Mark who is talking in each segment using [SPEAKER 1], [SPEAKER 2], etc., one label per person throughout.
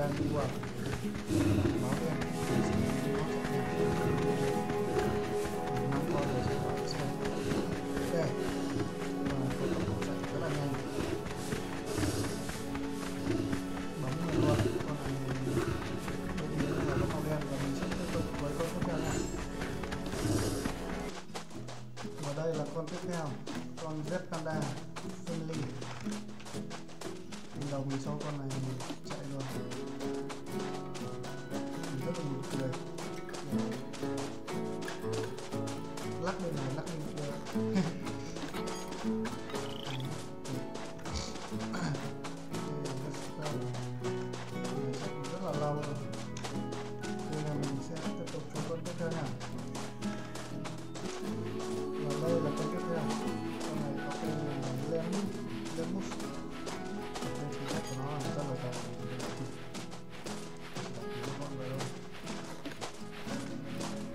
[SPEAKER 1] đang đi qua ok và mình tiếp tục với con tiếp theo nha và đây là con tiếp theo con Z Panda Sunly đầu mình sau con này mình chạy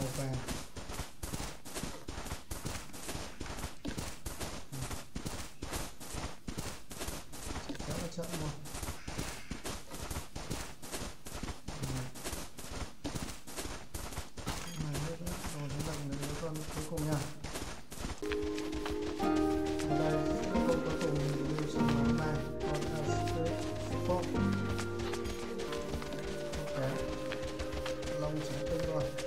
[SPEAKER 1] màu vàng rất là chậm luôn rồi chúng ta đến với con cuối cùng nha đây cuối cùng mình con asterisk phone ok lông sẽ tương rồi